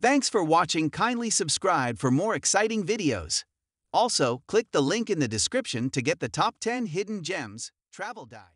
Thanks for watching. Kindly subscribe for more exciting videos. Also, click the link in the description to get the top 10 hidden gems travel guide.